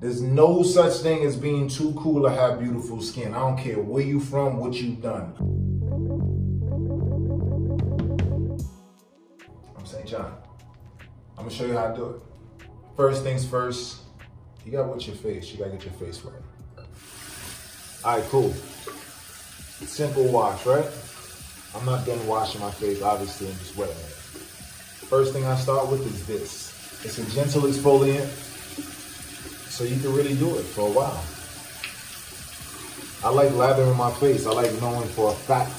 There's no such thing as being too cool to have beautiful skin. I don't care where you from, what you've done. I'm SAINt JHN. I'm gonna show you how to do it. First things first, you gotta watch your face. You gotta get your face right. All right, cool. Simple wash, right? I'm not done washing my face, obviously, I'm just wetting it. First thing I start with is this. It's a gentle exfoliant so you can really do it for a while. I like lathering my face. I like knowing for a fact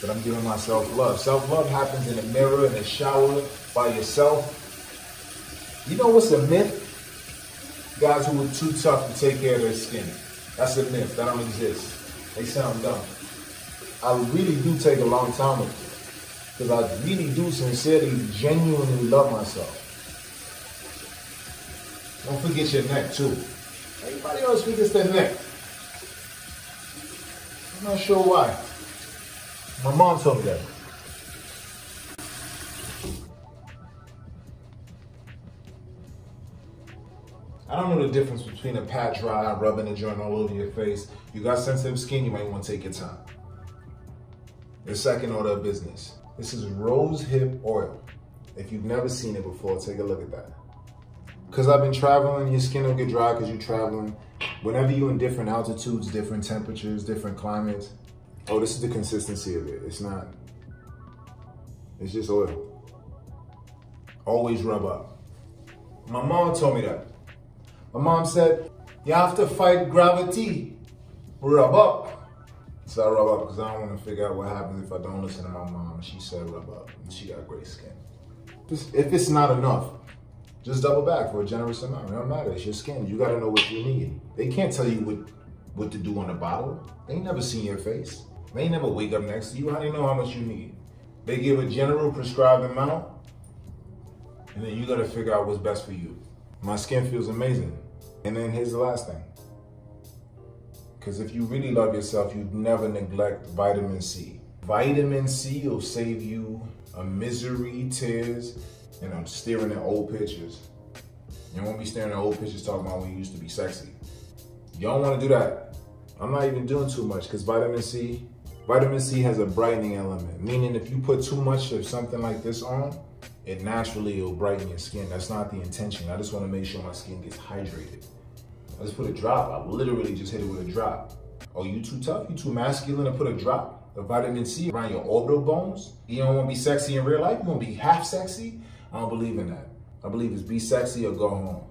that I'm giving myself love. Self-love happens in the mirror, in the shower, by yourself. You know what's a myth? Guys who are too tough to take care of their skin. That's a myth. That don't exist. They sound dumb. I really do take a long time with it. Because I really do sincerely, genuinely love myself. Don't forget your neck too. Everybody else forgets their neck. I'm not sure why. My mom told me that. I don't know the difference between a pat dry and rubbing a joint all over your face. You got sensitive skin, you might want to take your time. The second order of business. This is rose hip oil. If you've never seen it before, take a look at that. Because I've been traveling, your skin will get dry because you're traveling. Whenever you're in different altitudes, different temperatures, different climates. Oh, this is the consistency of it. It's not, it's just oil. Always rub up. My mom told me that. My mom said, you have to fight gravity. Rub up. So I rub up because I don't want to figure out what happens if I don't listen to my mom. She said rub up and she got great skin. Just, if it's not enough, just double back for a generous amount. It don't matter. It's your skin. You got to know what you need. They can't tell you what, what to do on the bottle. They never seen your face. They never wake up next to you. How do you know how much you need? They give a general prescribed amount, and then you got to figure out what's best for you. My skin feels amazing. And then here's the last thing. Because if you really love yourself, you'd never neglect vitamin C. Vitamin C will save you a misery, tears, and I'm staring at old pictures. You won't be staring at old pictures talking about when you used to be sexy. You don't want to do that. I'm not even doing too much because vitamin C, vitamin C has a brightening element, meaning if you put too much of something like this on, it naturally will brighten your skin. That's not the intention. I just want to make sure my skin gets hydrated. I just put a drop. I literally just hit it with a drop. Oh, you too tough? You too masculine to put a drop of vitamin C around your orbital bones? You don't want to be sexy in real life? You want to be half sexy? I don't believe in that. I believe it's be sexy or go home.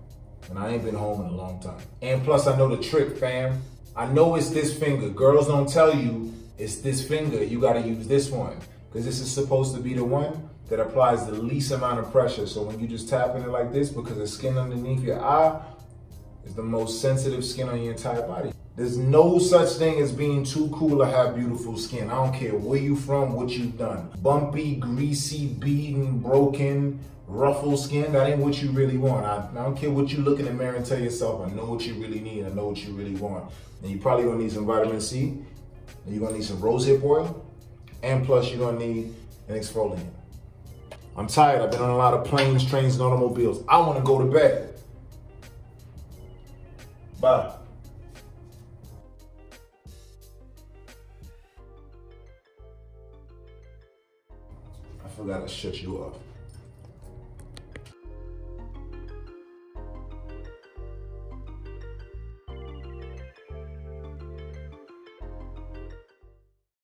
And I ain't been home in a long time. And plus, I know the trick, fam. I know it's this finger. Girls don't tell you it's this finger. You got to use this one. Because this is supposed to be the one that applies the least amount of pressure. So when you just tap in it like this, because the skin underneath your eye is the most sensitive skin on your entire body. There's no such thing as being too cool to have beautiful skin. I don't care where you from, what you've done. Bumpy, greasy, beaten, broken, ruffled skin, that ain't what you really want. I, I, don't care what you look in the mirror and tell yourself, I know what you really need, I know what you really want. And you probably gonna need some vitamin C, and you're gonna need some rosehip oil, and plus you're gonna need an exfoliant. I'm tired, I've been on a lot of planes, trains, and automobiles. I wanna go to bed. Bye. I forgot to shut you up.